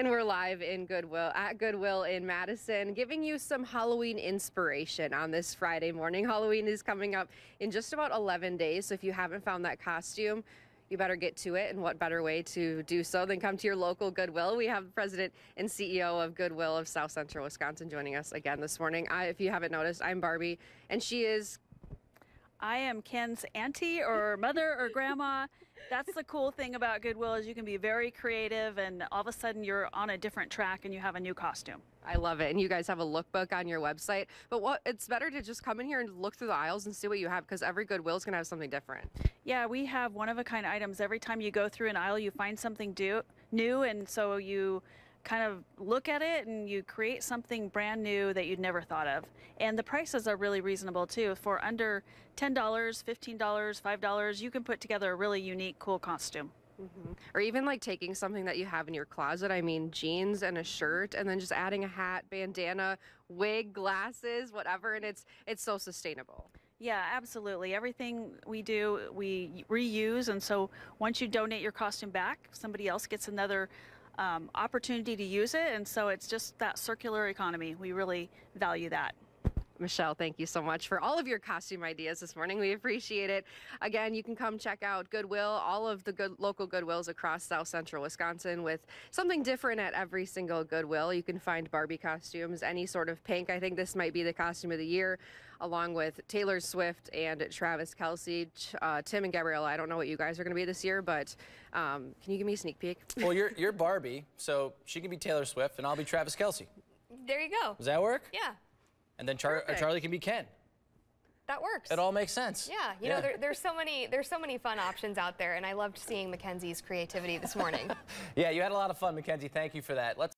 And we're live in Goodwill at Goodwill in Madison, giving you some Halloween inspiration on this Friday morning. Halloween is coming up in just about 11 days, so if you haven't found that costume, you better get to it. And what better way to do so than come to your local Goodwill? We have the president and CEO of Goodwill of South Central Wisconsin joining us again this morning. I, if you haven't noticed, I'm Barbie, and she is I am Ken's auntie or mother or grandma. That's the cool thing about Goodwill is you can be very creative and all of a sudden you're on a different track and you have a new costume. I love it. And you guys have a lookbook on your website. But what it's better to just come in here and look through the aisles and see what you have because every Goodwill is going to have something different. Yeah, we have one of a kind items. Every time you go through an aisle, you find something do, new and so you kind of look at it and you create something brand new that you'd never thought of. And the prices are really reasonable too. For under $10, $15, $5, you can put together a really unique, cool costume. Mm-hmm. Or even like taking something that you have in your closet, I mean, jeans and a shirt, and then just adding a hat, bandana, wig, glasses, whatever, and it's it's so sustainable. Yeah, absolutely. Everything we do, we reuse, and so once you donate your costume back, somebody else gets another um, opportunity to use it. And so it's just that circular economy. We really value that. Michelle, thank you so much for all of your costume ideas this morning. We appreciate it. Again, you can come check out Goodwill, all of the good local Goodwills across South Central Wisconsin with something different at every single Goodwill. You can find Barbie costumes, any sort of pink. I think this might be the costume of the year, along with Taylor Swift and Travis Kelce. uh, Tim and Gabriella. I don't know what you guys are going to be this year, but um, can you give me a sneak peek? well, you're, you're Barbie, so she can be Taylor Swift, and I'll be Travis Kelce. There you go. Does that work? Yeah. And then Char Charlie can be Ken. That works. It all makes sense. Yeah, you yeah. know, there, there's so many there's so many fun options out there, and I loved seeing Mackenzie's creativity this morning. yeah, you had a lot of fun, Mackenzie. Thank you for that. Let's